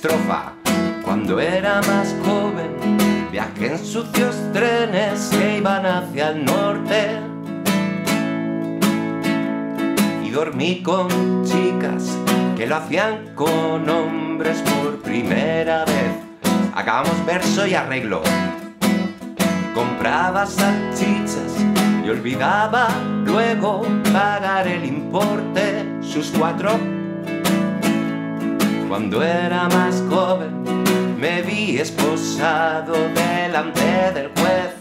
Estrofa. Cuando era más joven, viajé en sucios trenes que iban hacia el norte. Y dormí con chicas que lo hacían con hombres por primera vez. Acabamos verso y arreglo. Compraba salchichas y olvidaba luego pagar el importe, sus cuatro cuando era más joven me vi esposado delante del juez.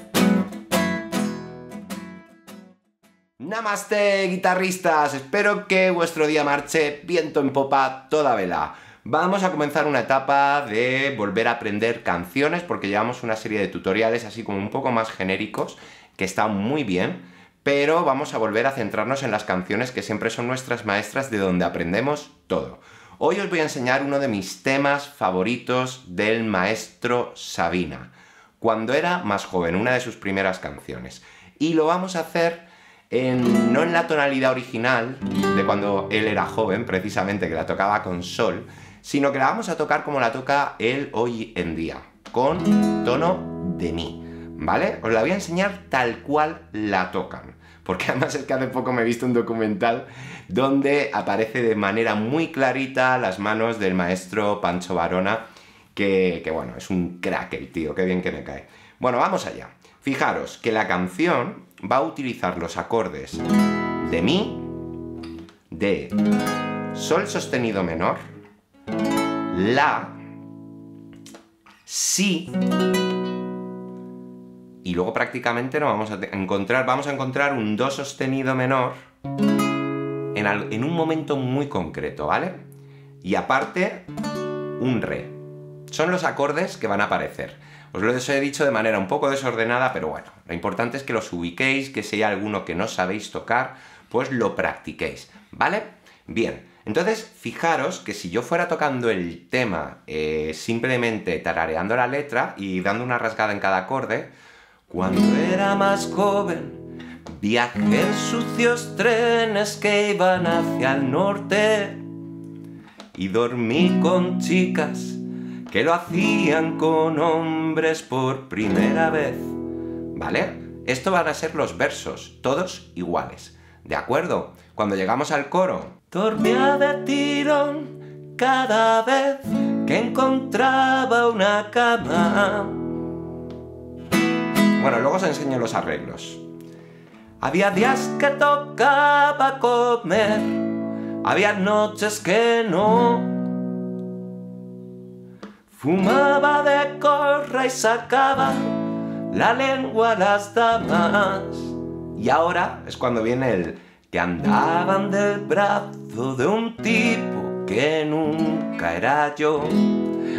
Namaste guitarristas, espero que vuestro día marche viento en popa toda vela. Vamos a comenzar una etapa de volver a aprender canciones porque llevamos una serie de tutoriales así como un poco más genéricos que están muy bien, pero vamos a volver a centrarnos en las canciones que siempre son nuestras maestras de donde aprendemos todo. Hoy os voy a enseñar uno de mis temas favoritos del maestro Sabina, cuando era más joven, una de sus primeras canciones. Y lo vamos a hacer no en la tonalidad original de cuando él era joven, precisamente que la tocaba con sol, sino que la vamos a tocar como la toca él hoy en día, con tono de mi, ¿vale? Os la voy a enseñar tal cual la tocan porque además es que hace poco me he visto un documental donde aparece de manera muy clarita las manos del maestro Pancho Varona, que, bueno, es un crack el tío, qué bien que me cae. Bueno, vamos allá. Fijaros que la canción va a utilizar los acordes de Mi, de Sol sostenido menor, La, Si, y luego prácticamente no vamos a encontrar, vamos a encontrar un Do sostenido menor en, un momento muy concreto, ¿vale? Y aparte, un Re. Son los acordes que van a aparecer. Os lo he dicho de manera un poco desordenada, pero bueno, lo importante es que los ubiquéis, que si hay alguno que no sabéis tocar, pues lo practiquéis, ¿vale? Bien, entonces fijaros que si yo fuera tocando el tema eh, simplemente tarareando la letra y dando una rasgada en cada acorde, cuando era más joven, viajé en sucios trenes que iban hacia el norte y dormí con chicas que lo hacían con hombres por primera vez. ¿Vale? Esto van a ser los versos, todos iguales. ¿De acuerdo? Cuando llegamos al coro, dormía de tirón cada vez que encontraba una cama bueno, luego os enseño los arreglos. Había días que tocaba comer, había noches que no. Fumaba de corra y sacaba la lengua las damas. Y ahora es cuando viene el que andaban del brazo de un tipo que nunca era yo.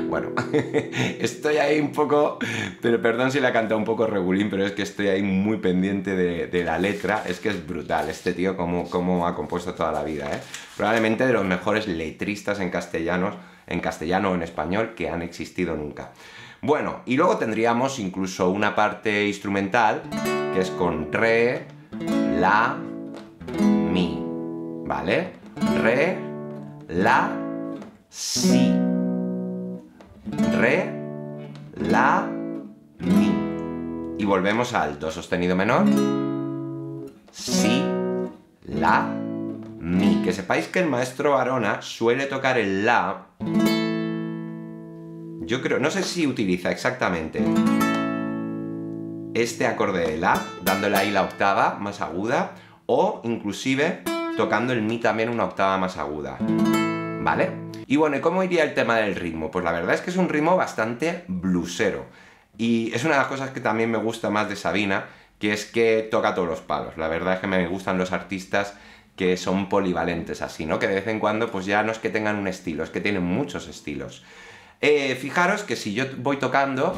Bueno, estoy ahí un poco, pero perdón si la canta un poco regulín, pero es que estoy ahí muy pendiente de, la letra. Es que es brutal este tío como, ha compuesto toda la vida, ¿eh? Probablemente de los mejores letristas en castellano, en castellano o en español que han existido nunca. Bueno, y luego tendríamos incluso una parte instrumental que es con re, la, mi, ¿vale? Re, la, si re, la, mi. Y volvemos al do sostenido menor, si, la, mi. Que sepáis que el maestro Arona suele tocar el la. Yo creo, no sé si utiliza exactamente este acorde de la, dándole ahí la octava más aguda, o inclusive tocando el mi también una octava más aguda. ¿Vale? Y bueno, ¿y cómo iría el tema del ritmo? Pues la verdad es que es un ritmo bastante blusero. Y es una de las cosas que también me gusta más de Sabina, que es que toca todos los palos. La verdad es que me gustan los artistas que son polivalentes así, ¿no? Que de vez en cuando pues ya no es que tengan un estilo, es que tienen muchos estilos. Eh, fijaros que si yo voy tocando,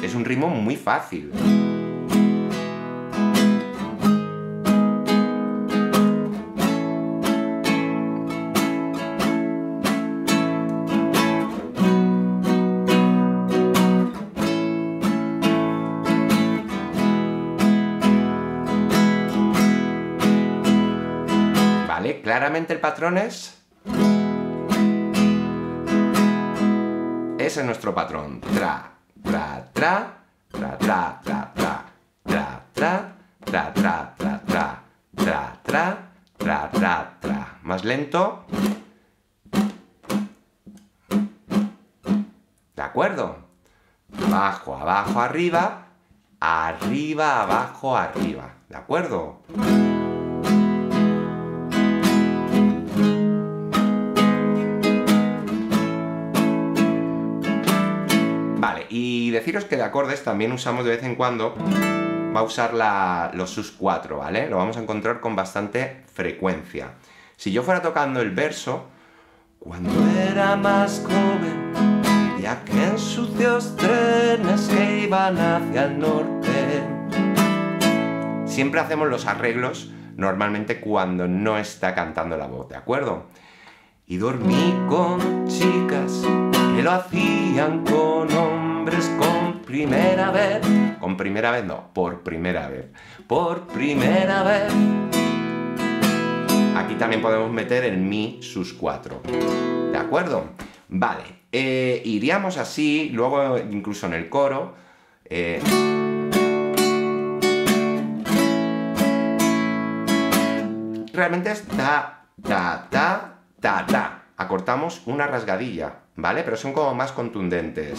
es un ritmo muy fácil. Claramente el patrón es... Ese es nuestro patrón. Tra, tra, tra, tra, tra, tra, tra, tra, tra, tra, tra, tra, tra, tra, tra, tra, tra, tra. Más lento. ¿De acuerdo? Abajo, abajo, arriba, arriba, abajo, arriba. ¿De acuerdo? Deciros que de acordes también usamos de vez en cuando, va a usar los sus 4, ¿vale? Lo vamos a encontrar con bastante frecuencia. Si yo fuera tocando el verso, cuando era más joven, y aquellos sucios trenes que iban hacia el norte. Siempre hacemos los arreglos normalmente cuando no está cantando la voz, ¿de acuerdo? Y dormí con chicas que lo hacían con hombres primera vez. Con primera vez no, por primera vez. Por primera vez. Aquí también podemos meter el mi sus cuatro. ¿De acuerdo? Vale. Eh, iríamos así, luego incluso en el coro. Eh, realmente es ta, ta, ta, ta, ta. Acortamos una rasgadilla. ¿vale? Pero son como más contundentes.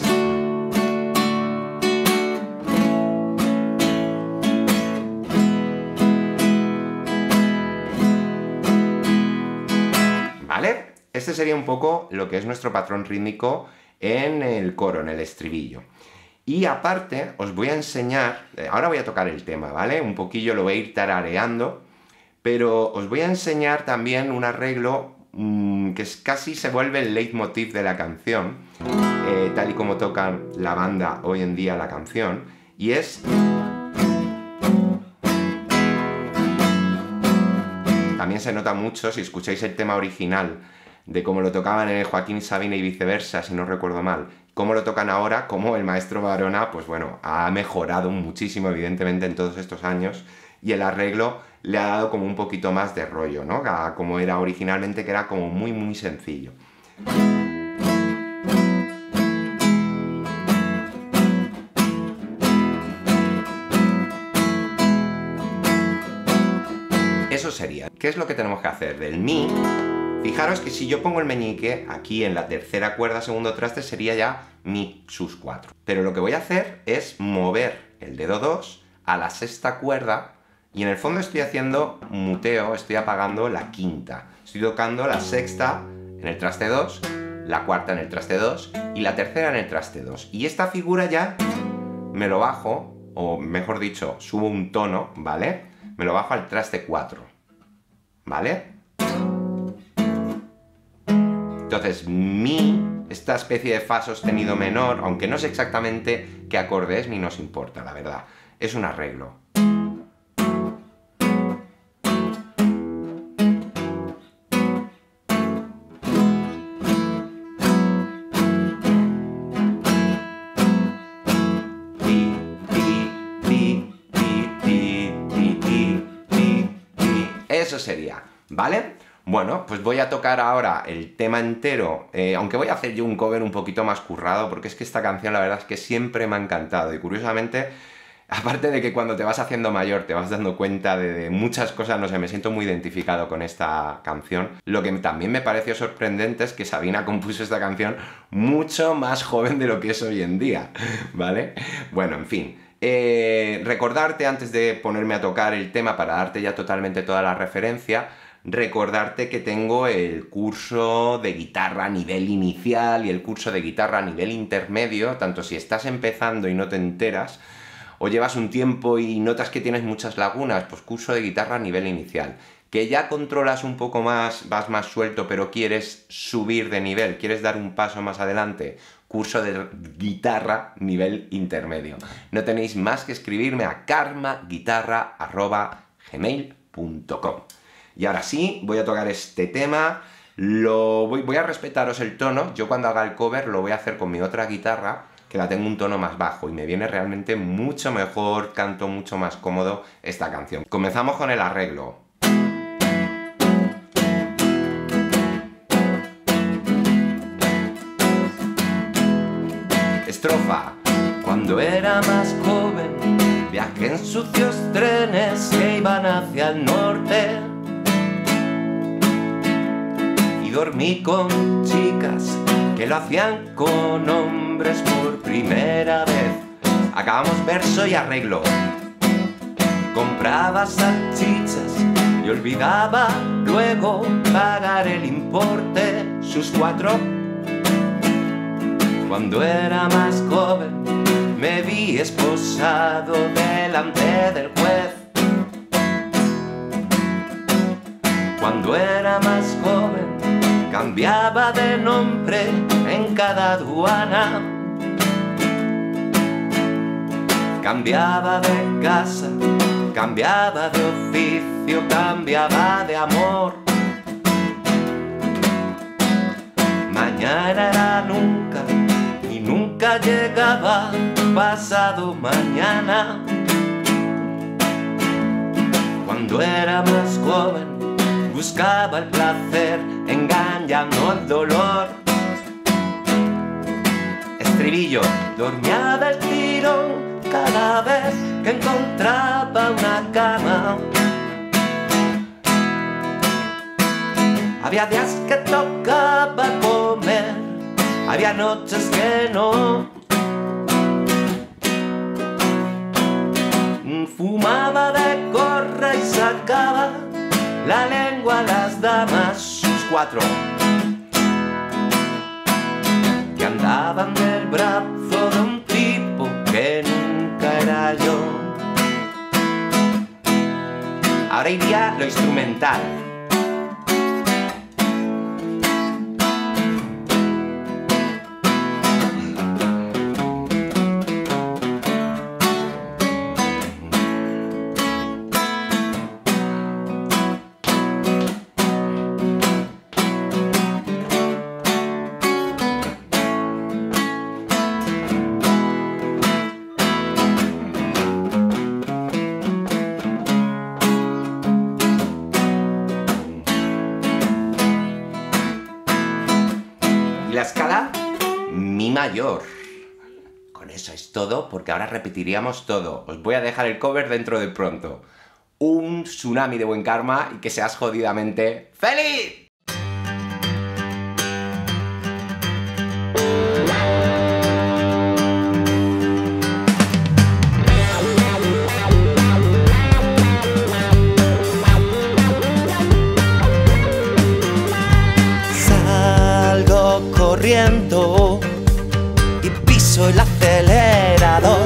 Este sería un poco lo que es nuestro patrón rítmico en el coro, en el estribillo. Y aparte, os voy a enseñar, eh, ahora voy a tocar el tema, ¿vale? Un poquillo lo voy a ir tarareando, pero os voy a enseñar también un arreglo Mm, que casi se vuelve el leitmotiv de la canción, eh, tal y como toca la banda hoy en día la canción, y es... También se nota mucho, si escucháis el tema original, de cómo lo tocaban en el Joaquín Sabina y viceversa, si no recuerdo mal, cómo lo tocan ahora, como el maestro Barona, pues bueno, ha mejorado muchísimo, evidentemente, en todos estos años, y el arreglo le ha dado como un poquito más de rollo, ¿no? Como era originalmente, que era como muy, muy sencillo. Eso sería. ¿Qué es lo que tenemos que hacer? Del mi, fijaros que si yo pongo el meñique aquí en la tercera cuerda, segundo traste, sería ya mi sus 4. Pero lo que voy a hacer es mover el dedo 2 a la sexta cuerda y en el fondo estoy haciendo muteo, estoy apagando la quinta. Estoy tocando la sexta en el traste 2, la cuarta en el traste 2 y la tercera en el traste 2. Y esta figura ya me lo bajo, o mejor dicho, subo un tono, ¿vale? Me lo bajo al traste 4, ¿vale? Entonces, mi, esta especie de fa sostenido menor, aunque no sé exactamente qué acorde es, ni nos importa, la verdad. Es un arreglo. Eso sería, ¿vale? Bueno, pues voy a tocar ahora el tema entero, eh, aunque voy a hacer yo un cover un poquito más currado, porque es que esta canción la verdad es que siempre me ha encantado y curiosamente, aparte de que cuando te vas haciendo mayor te vas dando cuenta de, muchas cosas, no sé, me siento muy identificado con esta canción. Lo que también me pareció sorprendente es que Sabina compuso esta canción mucho más joven de lo que es hoy en día, ¿vale? Bueno, en fin. Eh, recordarte antes de ponerme a tocar el tema para darte ya totalmente toda la referencia, recordarte que tengo el curso de guitarra a nivel inicial y el curso de guitarra a nivel intermedio, tanto si estás empezando y no te enteras, o llevas un tiempo y notas que tienes muchas lagunas, pues curso de guitarra a nivel inicial. Que ya controlas un poco más, vas más suelto, pero quieres subir de nivel, quieres dar un paso más adelante, curso de guitarra nivel intermedio. No tenéis más que escribirme a karmaguitarra.gmail.com. Y ahora sí, voy a tocar este tema. Lo voy, a respetaros el tono. Yo cuando haga el cover lo voy a hacer con mi otra guitarra, que la tengo un tono más bajo y me viene realmente mucho mejor, canto mucho más cómodo esta canción. Comenzamos con el arreglo. Estrofa. Cuando era más joven, viajé en sucios trenes que iban hacia el norte. Dormí con chicas que lo hacían con hombres por primera vez. Acabamos verso y arreglo. Compraba salchichas y olvidaba luego pagar el importe, sus cuatro. Cuando era más joven me vi esposado delante del cambiaba de nombre en cada aduana. Cambiaba de casa, cambiaba de oficio, cambiaba de amor. Mañana era nunca y nunca llegaba pasado mañana. Cuando era más joven buscaba el placer engañando el dolor. Estribillo, dormía del tirón cada vez que encontraba una cama. Había días que tocaba comer, había noches que no. Fumaba de corra y sacaba la lengua a las damas, sus cuatro, andaban del brazo de un tipo que nunca era yo. Ahora iría lo instrumental. Todo, porque ahora repetiríamos todo. Os voy a dejar el cover dentro de pronto. Un tsunami de buen karma y que seas jodidamente feliz. Salgo corriendo y piso el acelerador pescado